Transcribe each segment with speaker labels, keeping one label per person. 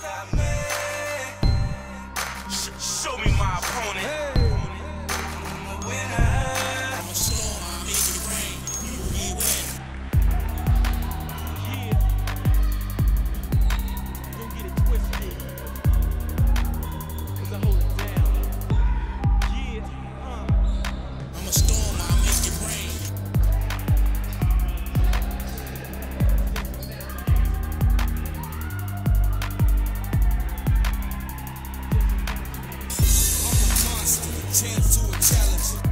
Speaker 1: stop me. Champ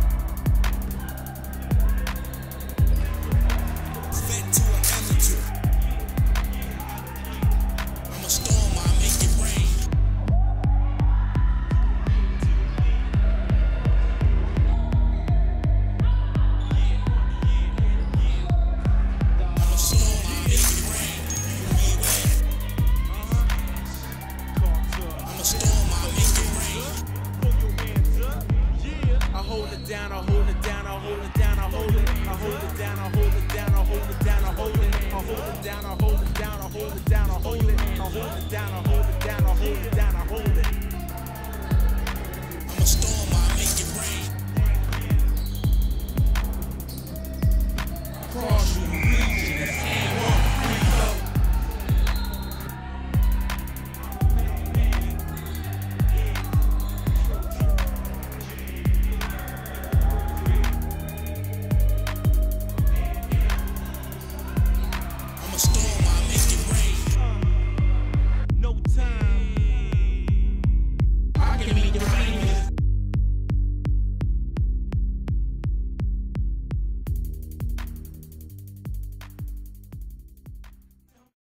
Speaker 1: hold it
Speaker 2: down, I hold it down,
Speaker 1: I hold it down, I hold it. I
Speaker 2: hold it down, I hold it down, I hold it down, I hold it. I hold it down, I hold it down, I hold it down, I hold it. I hold it down, I hold it down, I hold it down, I hold it. I'm a storm, I make it rain. Cross you.